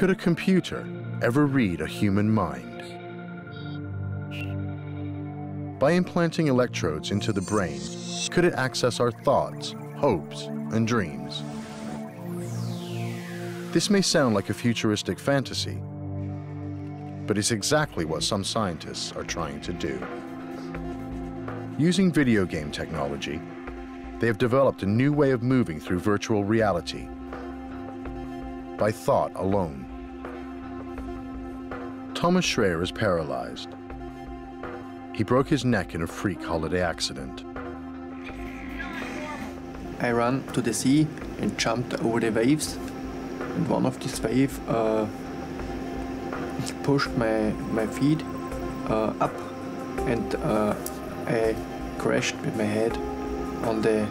Could a computer ever read a human mind? By implanting electrodes into the brain, could it access our thoughts, hopes, and dreams? This may sound like a futuristic fantasy, but it's exactly what some scientists are trying to do. Using video game technology, they have developed a new way of moving through virtual reality by thought alone. Thomas Schreyer is paralyzed. He broke his neck in a freak holiday accident. I ran to the sea and jumped over the waves. And one of these waves uh, pushed my, my feet uh, up and uh, I crashed with my head on the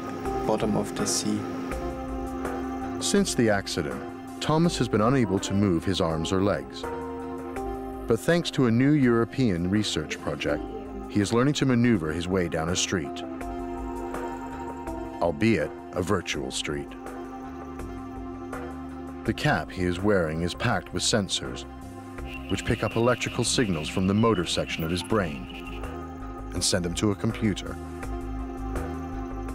bottom of the sea. Since the accident, Thomas has been unable to move his arms or legs. But thanks to a new European research project, he is learning to maneuver his way down a street, albeit a virtual street. The cap he is wearing is packed with sensors, which pick up electrical signals from the motor section of his brain and send them to a computer.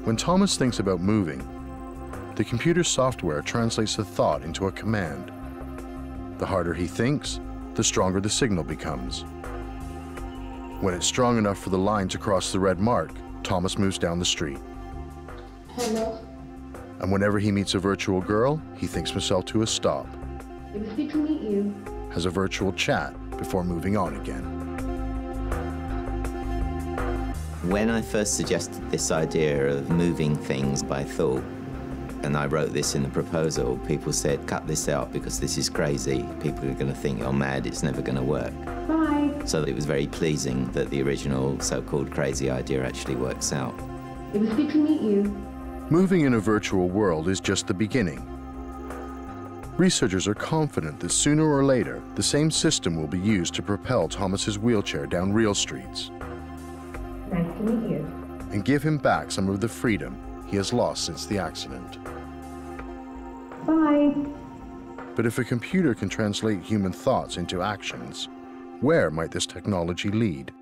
When Thomas thinks about moving, the computer software translates the thought into a command. The harder he thinks, the stronger the signal becomes. When it's strong enough for the line to cross the red mark, Thomas moves down the street. Hello. And whenever he meets a virtual girl, he thinks himself to a stop, It was good to meet you. has a virtual chat before moving on again. When I first suggested this idea of moving things by thought, and I wrote this in the proposal, people said, cut this out because this is crazy. People are going to think you're mad, it's never going to work. Bye. So it was very pleasing that the original so called crazy idea actually works out. It was good to meet you. Moving in a virtual world is just the beginning. Researchers are confident that sooner or later, the same system will be used to propel Thomas's wheelchair down real streets Nice to meet you. and give him back some of the freedom he has lost since the accident. Bye. But if a computer can translate human thoughts into actions, where might this technology lead?